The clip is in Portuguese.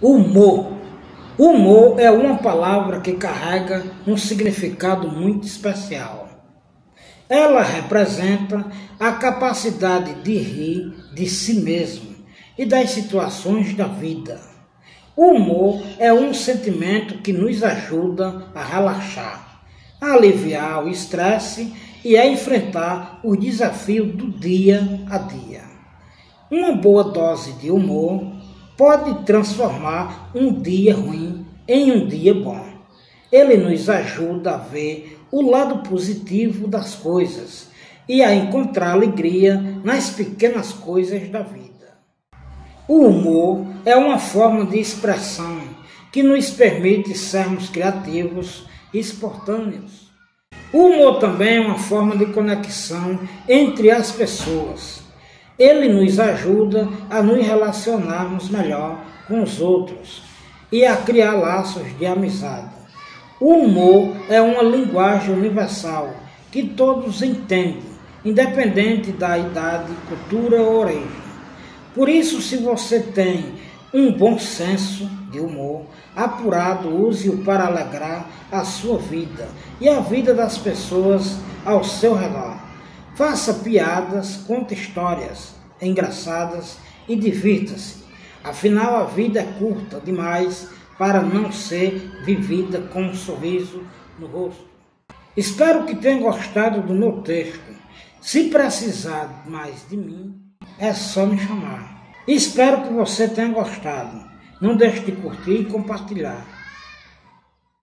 Humor. Humor é uma palavra que carrega um significado muito especial. Ela representa a capacidade de rir de si mesmo e das situações da vida. O humor é um sentimento que nos ajuda a relaxar, a aliviar o estresse e a enfrentar o desafio do dia a dia. Uma boa dose de humor pode transformar um dia ruim em um dia bom. Ele nos ajuda a ver o lado positivo das coisas e a encontrar alegria nas pequenas coisas da vida. O humor é uma forma de expressão que nos permite sermos criativos e espontâneos. O humor também é uma forma de conexão entre as pessoas ele nos ajuda a nos relacionarmos melhor com os outros e a criar laços de amizade. O humor é uma linguagem universal que todos entendem, independente da idade, cultura ou origem. Por isso, se você tem um bom senso de humor, apurado, use-o para alegrar a sua vida e a vida das pessoas ao seu redor. Faça piadas, conte histórias engraçadas e divirta-se. Afinal, a vida é curta demais para não ser vivida com um sorriso no rosto. Espero que tenha gostado do meu texto. Se precisar mais de mim, é só me chamar. Espero que você tenha gostado. Não deixe de curtir e compartilhar.